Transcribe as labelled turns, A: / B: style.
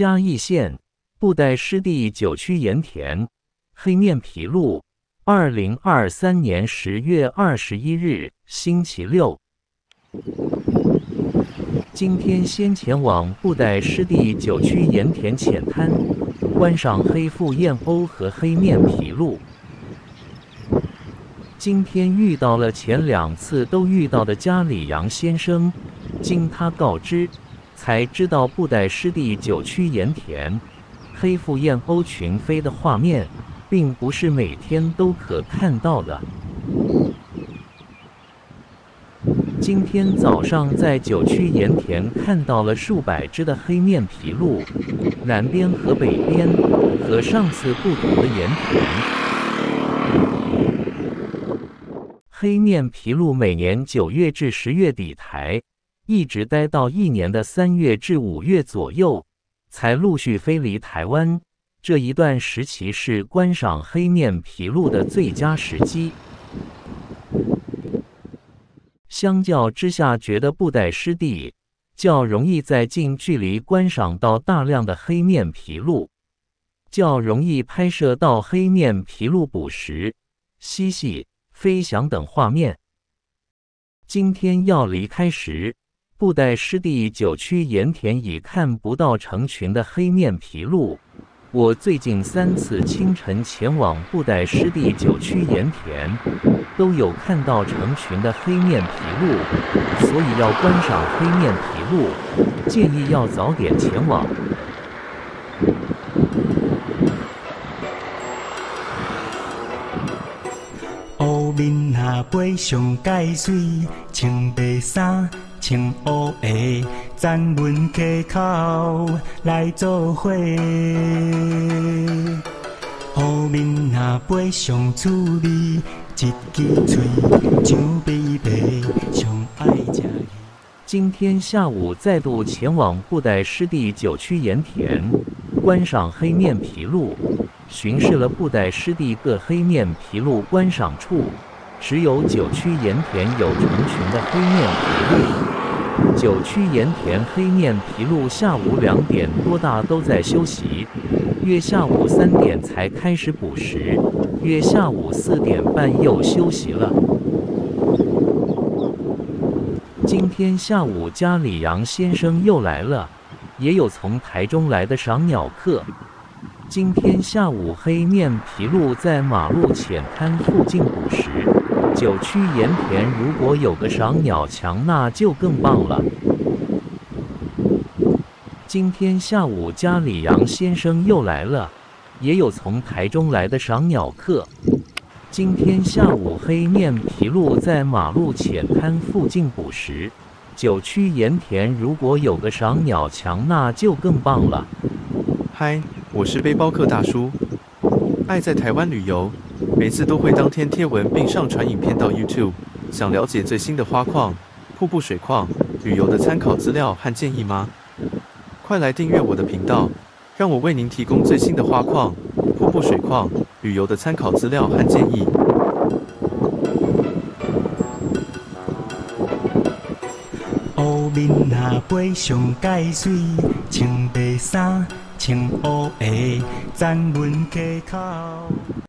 A: 嘉义县布袋湿地九区盐田黑面琵鹭，二零二三年十月二十一日，星期六。今天先前往布袋湿地九区盐田浅滩，观赏黑腹燕鸥和黑面琵鹭。今天遇到了前两次都遇到的家里杨先生，经他告知，才知道布袋湿地九曲盐田黑腹燕鸥群飞的画面，并不是每天都可看到的。今天早上在九曲盐田看到了数百只的黑面琵鹭，南边和北边和上次不同的盐田。黑面琵鹭每年九月至十月底台，一直待到一年的三月至五月左右，才陆续飞离台湾。这一段时期是观赏黑面琵鹭的最佳时机。相较之下，觉得布袋湿地较容易在近距离观赏到大量的黑面琵鹭，较容易拍摄到黑面琵鹭捕食、嬉戏。飞翔等画面。今天要离开时，布袋湿地九区盐田已看不到成群的黑面琵鹭。我最近三次清晨前往布袋湿地九区盐田，都有看到成群的黑面琵鹭，所以要观赏黑面琵鹭，建议要早点前往。
B: 面下背上盖水，穿白衫，穿乌鞋，站阮溪口来做伙。乌面下背上趣味，一支嘴上肥肥，上爱食。
A: 今天下午再度前往布袋湿地九区盐田，观赏黑面琵鹭。巡视了布袋湿地各黑面琵鹭观赏处，只有九区盐田有成群的黑面琵鹭。九区盐田黑面琵鹭下午两点多大都在休息，约下午三点才开始捕食，约下午四点半又休息了。今天下午家里杨先生又来了，也有从台中来的赏鸟客。今天下午，黑面琵鹭在马路浅滩附近捕食。九曲盐田如果有个赏鸟墙，那就更棒了。今天下午，家里杨先生又来了，也有从台中来的赏鸟客。今天下午，黑面琵鹭在马路浅滩附近捕食。九曲盐田如果有个赏鸟墙，那就更棒了。
C: 嗨。我是背包客大叔，爱在台湾旅游，每次都会当天贴文并上传影片到 YouTube。想了解最新的花矿、瀑布水况、旅游的参考资料和建议吗？快来订阅我的频道，让我为您提供最新的花矿、瀑布水况、旅游的参考资料和建议。
B: 乌面下背上介水，穿白衫。穿乌鞋，站阮溪口。